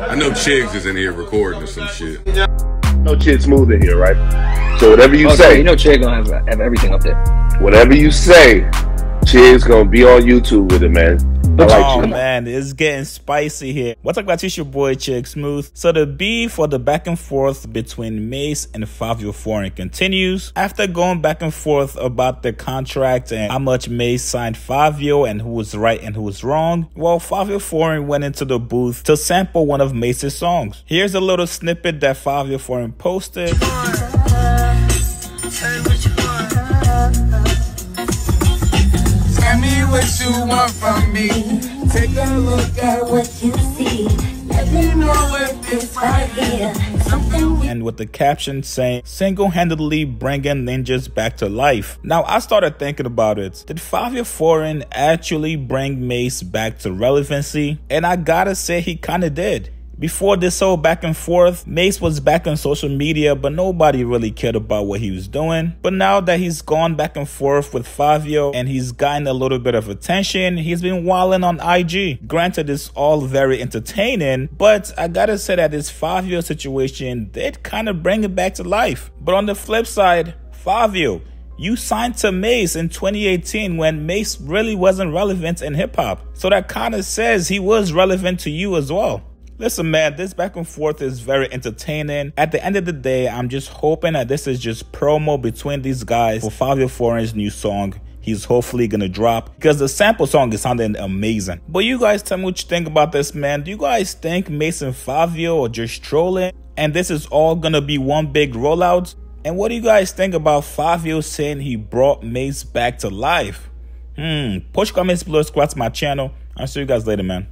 I know Chigs is in here recording or some shit. No Chigs Smooth in here, right? So whatever you Oh, say, so you know Chig gonna have, have everything up there. whatever you say, Chigs gonna be on YouTube with it, man. I like oh man, it's getting spicy here. What's up, guys? It's your boy Chigs Smooth. So the beef for the back and forth between Mase and Fivio Foreign continues. After going back and forth about the contract and how much Mase signed Fivio and who was right and who was wrong, well, Fivio Foreign went into the booth to sample one of Mase's songs. Here's a little snippet that Fivio Foreign posted. Tell you want from me. Take a look at what you see. Let me know if it's right here. Something and with the caption saying single-handedly bringing ninjas back to life. Now I started thinking about it. Did Fivio Foreign actually bring Mase back to relevancy? And I gotta say he kinda did. Before this whole back and forth, Mase was back on social media, but nobody really cared about what he was doing. But now that he's gone back and forth with Fivio and he's gotten a little bit of attention, he's been wilding on IG. Granted, it's all very entertaining, but I gotta say that this Fivio situation did kind of bring it back to life. But on the flip side, Fivio, you signed to Mase in 2018 when Mase really wasn't relevant in hip hop. So that kind of says he was relevant to you as well. Listen, man, this back and forth is very entertaining. At the end of the day, I'm just hoping that this is just promo between these guys for Fivio Foreign's new song. He's hopefully gonna drop because the sample song is sounding amazing. But you guys tell me what you think about this, man. Do you guys think Mason Fivio or just trolling and this is all gonna be one big rollout? And what do you guys think about Fivio saying he brought Mase back to life? Hmm, push comments below, subscribe to my channel. I'll see you guys later, man.